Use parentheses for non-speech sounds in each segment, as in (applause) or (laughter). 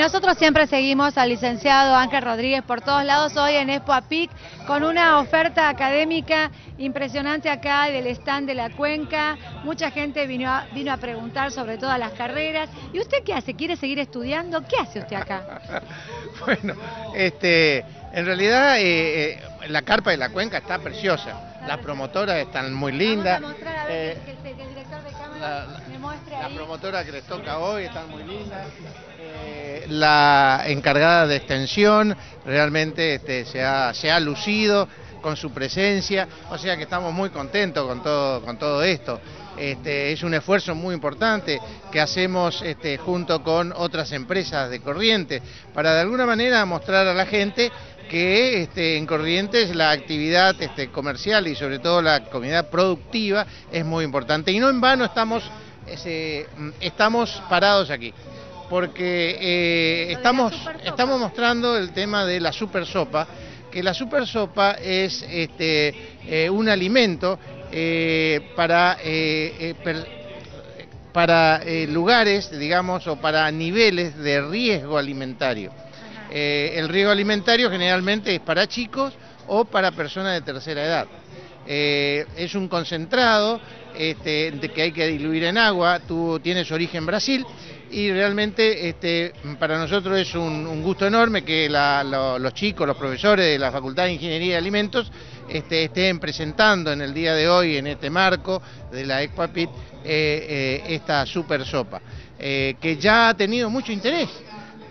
nosotros siempre seguimos al licenciado Ángel Rodríguez por todos lados, hoy en Expo APIC, con una oferta académica impresionante acá del stand de la cuenca. Mucha gente vino a, vino a preguntar sobre todas las carreras. ¿Y usted qué hace? ¿Quiere seguir estudiando? ¿Qué hace usted acá? (laughs) bueno, este, en realidad eh, eh, la carpa de la cuenca está preciosa. Las promotoras están muy lindas. Vamos a mostrar a ver que, el, que el director de cámara la- me muestre Las ahí. promotoras que les toca hoy están muy lindas. Eh, la encargada de extensión realmente este, se, ha, se ha lucido con su presencia, o sea que estamos muy contentos con todo, con todo esto. Este, es un esfuerzo muy importante que hacemos este, junto con otras empresas de Corrientes para de alguna manera mostrar a la gente que este, en Corrientes la actividad este, comercial y sobre todo la comunidad productiva es muy importante. Y no en vano estamos, ese, estamos parados aquí, porque eh, estamos, estamos mostrando el tema de la super sopa, que la super sopa es este, eh, un alimento eh, para, eh, eh, per- para eh, lugares, digamos, o para niveles de riesgo alimentario. El riesgo alimentario generalmente es para chicos o para personas de tercera edad. Es un concentrado este, que hay que diluir en agua, tú tienes origen Brasil y realmente este, para nosotros es un, un gusto enorme que la- lo- los chicos, los profesores de la Facultad de Ingeniería de Alimentos este, estén presentando en el día de hoy, en este marco de la Expapit, eh, eh, esta super sopa, eh, que ya ha tenido mucho interés.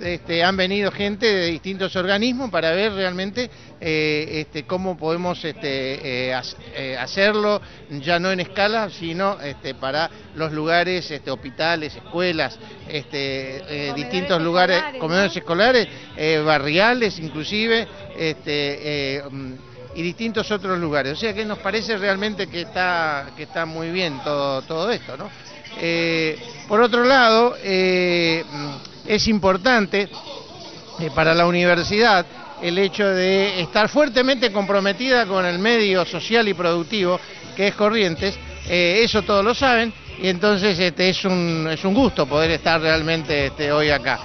Este, han venido gente de distintos organismos para ver realmente eh, este, cómo podemos este, eh, eh, hacerlo, ya no en escala, sino este, para los lugares, este, hospitales, escuelas, este, eh, distintos lugares, comedores escolares, eh, barriales inclusive, este, eh, mm, y distintos otros lugares. O sea que nos parece realmente que está, que está muy bien todo, todo esto, ¿no? Eh, por otro lado, eh, es importante eh, para la universidad el hecho de estar fuertemente comprometida con el medio social y productivo que es Corrientes, eso todos lo saben, y entonces este, es, un, es un gusto poder estar realmente este, hoy acá.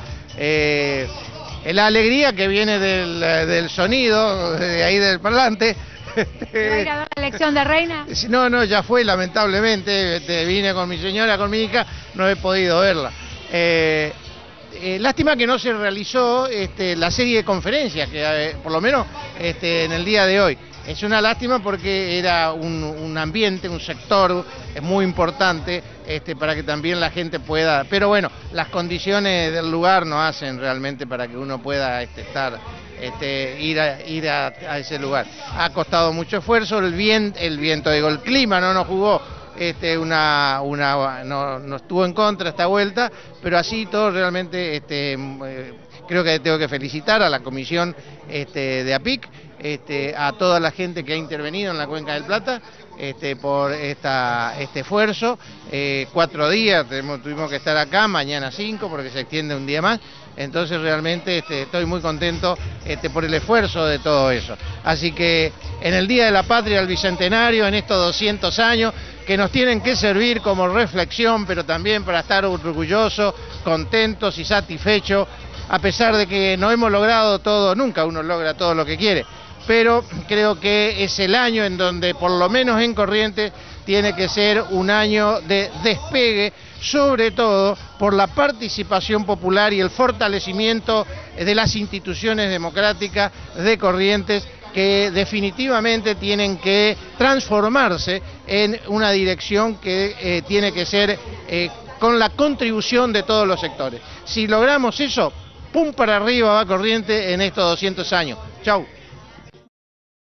La alegría que viene del, eh, del sonido, de ahí del parlante. ¿Va a ir a ver la elección de reina? (laughs) No, no, ya fue lamentablemente, este, vine con mi señora, con mi hija, no he podido verla. Eh, eh, lástima que no se realizó este, la serie de conferencias, que eh, por lo menos este, en el día de hoy. Es una lástima porque era un, un ambiente, un sector muy importante este, para que también la gente pueda... Pero bueno, las condiciones del lugar no hacen realmente para que uno pueda este, estar este, ir, a, ir a ese lugar. Ha costado mucho esfuerzo, el, viento, el viento, digo, el clima no nos jugó este, una, una, no, no estuvo en contra esta vuelta, pero así todo realmente este, eh, creo que tengo que felicitar a la comisión este, de APIC, este, a toda la gente que ha intervenido en la Cuenca del Plata este, por esta, este esfuerzo. Eh, cuatro días tuvimos que estar acá, mañana cinco porque se extiende un día más. Entonces realmente este, estoy muy contento este, por el esfuerzo de todo eso. Así que en el Día de la Patria, el Bicentenario, en estos 200 años, que nos tienen que servir como reflexión, pero también para estar orgullosos, contentos y satisfechos, a pesar de que no hemos logrado todo, nunca uno logra todo lo que quiere, pero creo que es el año en donde, por lo menos en Corrientes, tiene que ser un año de despegue, sobre todo por la participación popular y el fortalecimiento de las instituciones democráticas de Corrientes que definitivamente tienen que transformarse en una dirección que eh, tiene que ser eh, con la contribución de todos los sectores. Si logramos eso, pum para arriba va Corriente en estos 200 años. Chau.